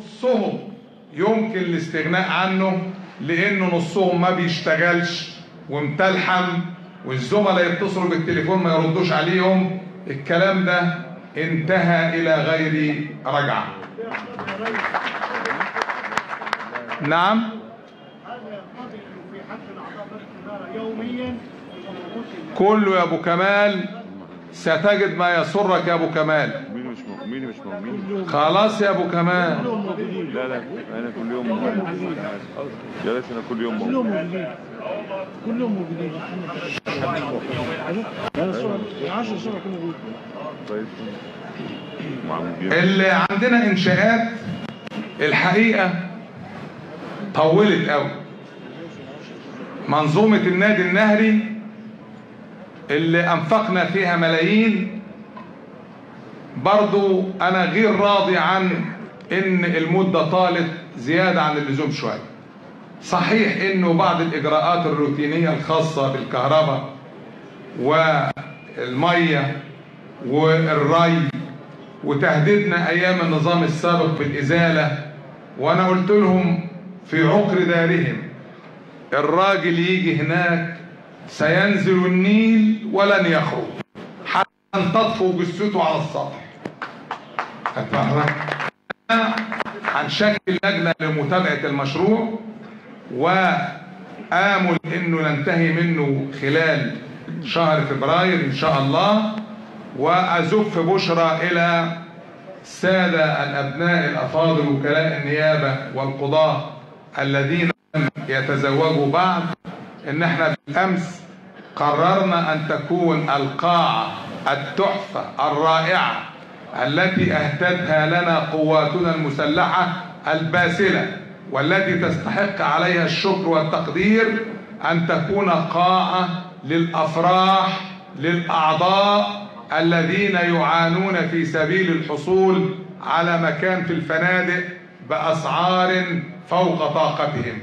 نصهم يمكن الاستغناء عنه لأنه نصهم ما بيشتغلش ومتلحم والزملاء يتصلوا بالتليفون ما يردوش عليهم. الكلام ده انتهى إلى غير رجعة. نعم. كله يا أبو كمال ستجد ما يسرك يا أبو كمال. مين مش مو... مين مش مؤمن. خلاص يا ابو كمال. لا لا أنا كل يوم موجود يا ريت أنا كل يوم موجود كلهم موجودين كلهم موجودين لا الصور 10 صور كانوا موجودين طيب. معمول اللي عندنا انشاءات الحقيقة طولت قوي. منظومة النادي النهري اللي أنفقنا فيها ملايين برضو أنا غير راضي عن إن المدة طالت زيادة عن اللزوم شوية صحيح إنه بعض الإجراءات الروتينية الخاصة بالكهرباء والمية والري وتهديدنا أيام النظام السابق بالإزالة وأنا قلت لهم في عقر دارهم الراجل يجي هناك سينزل النيل ولن يخرج حتى تطفو جثته على السطح؟ هنشكل لجنة لمتابعة المشروع وآمل إنه ننتهي منه خلال شهر فبراير إن شاء الله. وأزف بشرى إلى الساده الأبناء الأفاضل وكلاء النيابة والقضاة الذين يتزوجوا بعد إن إحنا بالأمس قررنا أن تكون القاعة التحفة الرائعة التي اهتدها لنا قواتنا المسلحة الباسلة والتي تستحق عليها الشكر والتقدير أن تكون قاعة للأفراح للأعضاء الذين يعانون في سبيل الحصول على مكان في الفنادق بأسعار فوق طاقتهم.